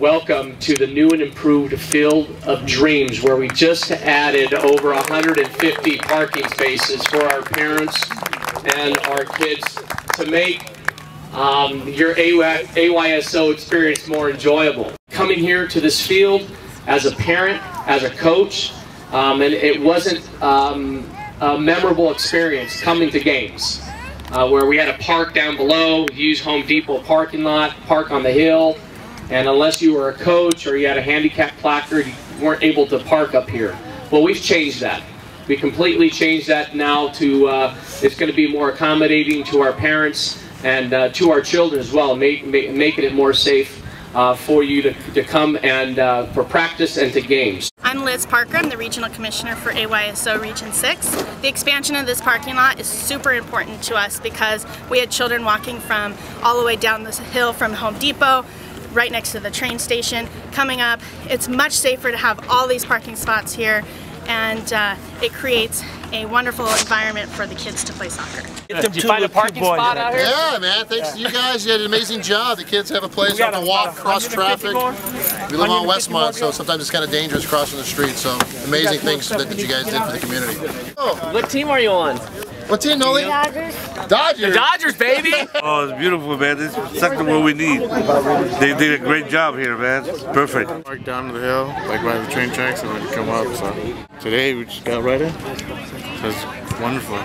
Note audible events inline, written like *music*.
welcome to the new and improved Field of Dreams, where we just added over 150 parking spaces for our parents and our kids to make um, your AYSO experience more enjoyable. Coming here to this field as a parent, as a coach, um, and it wasn't um, a memorable experience coming to games. Uh, where we had a park down below, use Home Depot parking lot, park on the hill, and unless you were a coach or you had a handicap placard, you weren't able to park up here. Well, we've changed that. We completely changed that now to, uh, it's going to be more accommodating to our parents and uh, to our children as well, make, make, making it more safe uh, for you to, to come and uh, for practice and to games. I'm Liz Parker, I'm the Regional Commissioner for AYSO Region 6. The expansion of this parking lot is super important to us because we had children walking from all the way down this hill from Home Depot right next to the train station coming up. It's much safer to have all these parking spots here and uh, it creates a wonderful environment for the kids to play soccer. Did you find a parking spot out here? Yeah, man. Thanks yeah. to you guys. You did an amazing job. The kids have a place to walk, cross traffic. We live on Westmont, so sometimes it's kind of dangerous crossing the street. So amazing things that, that you guys did for the community. Oh. What team are you on? What team, Noli? Dodgers. Dodgers. The Dodgers, baby. *laughs* oh, it's beautiful, man. This is exactly what we need. They did a great job here, man. Perfect. Park down to the hill, like by the train tracks, and then come up. So today we just got right in. So it's wonderful.